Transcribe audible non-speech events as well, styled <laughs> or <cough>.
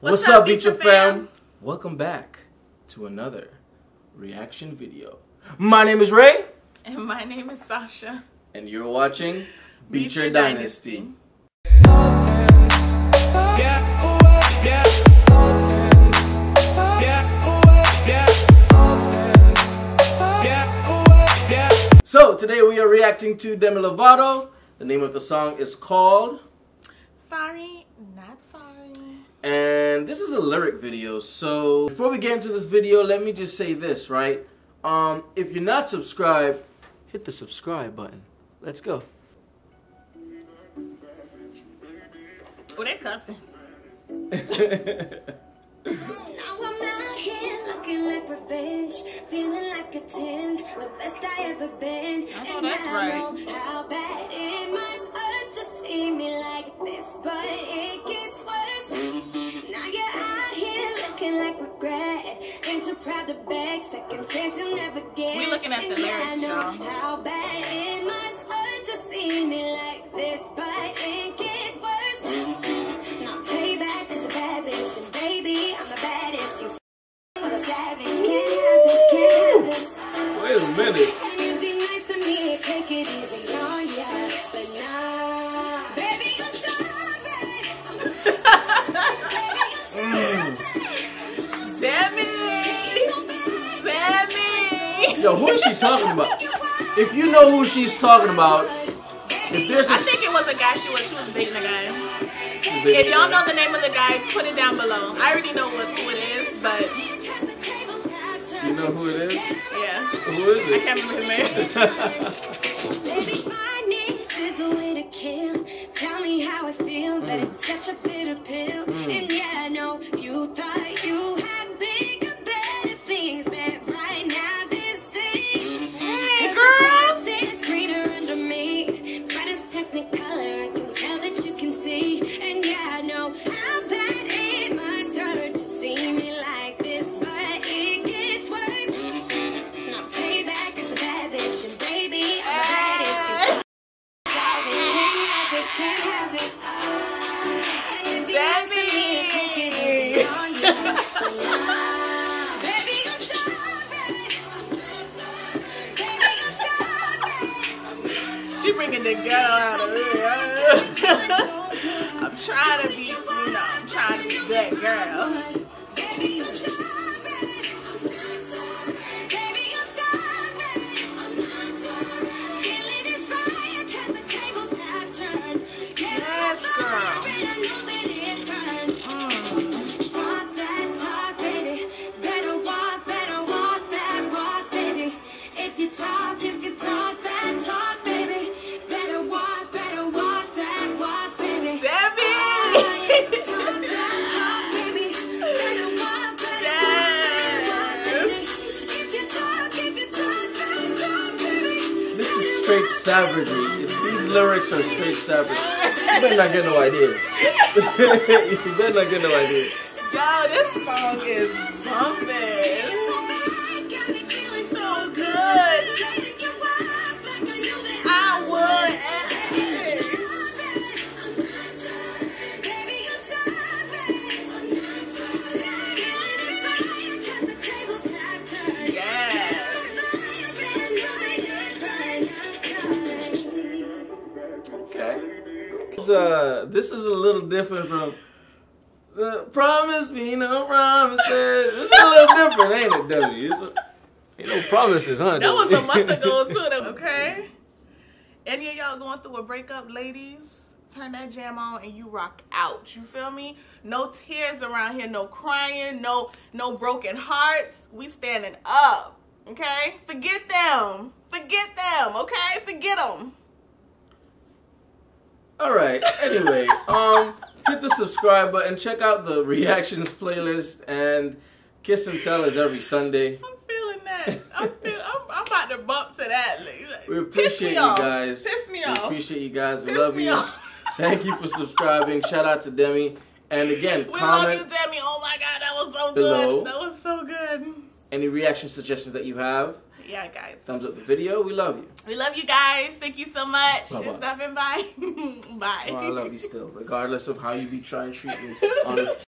What's, What's up, Beecher fam? fam? Welcome back to another reaction video. My name is Ray. And my name is Sasha. And you're watching Beecher, Beecher Dynasty. So today we are reacting to Demi Lovato. The name of the song is called Sorry. And this is a lyric video. So before we get into this video, let me just say this, right? Um, if you're not subscribed, hit the subscribe button. Let's go. Oh, they cussing. looking like revenge, feeling like a 10, the best I ever been. I know and that's I right. know how bad it must hurt to see me like this, but get. We looking Yo, who is she talking about? If you know who she's talking about, if there's a I think it was a guy she was she was dating a guy. If y'all know the name of the guy, put it down below. I already know what, who it is, but you know who it is? Yeah. Who is it? I can't remember his name. <laughs> Tell me how I feel, but it's such a bitter pill. Mm. And yeah, I know you thought you She bringing the ghetto out of me. <laughs> I'm trying to be, straight savagery. These lyrics are straight savagery. You better not get no ideas. <laughs> you better not get no ideas. Yo, this song is something. Uh, this is a little different from the promise me no promises. It's a little different, ain't it, W? It's a, ain't no promises, huh? That was a month ago too. Okay. Any of y'all going through a breakup, ladies? Turn that jam on and you rock out. You feel me? No tears around here, no crying, no no broken hearts. We standing up. Okay? Forget them. Forget them. Okay? Forget them. All right. Anyway, um, hit the subscribe button. Check out the reactions playlist and kiss and tell is every Sunday. I'm feeling that. I'm, feel, I'm, I'm about to bump to that. We appreciate you off. guys. Piss me we off. appreciate you guys. We Piss love you. Thank you for subscribing. Shout out to Demi. And again, we comment. love you, Demi. Oh my God, that was so below. good. That was so good. Any reaction suggestions that you have? Yeah, guys. Thumbs up the video. We love you. We love you guys. Thank you so much for stopping by. Bye. Oh, I love you still, regardless of how you be trying to treat me. <laughs>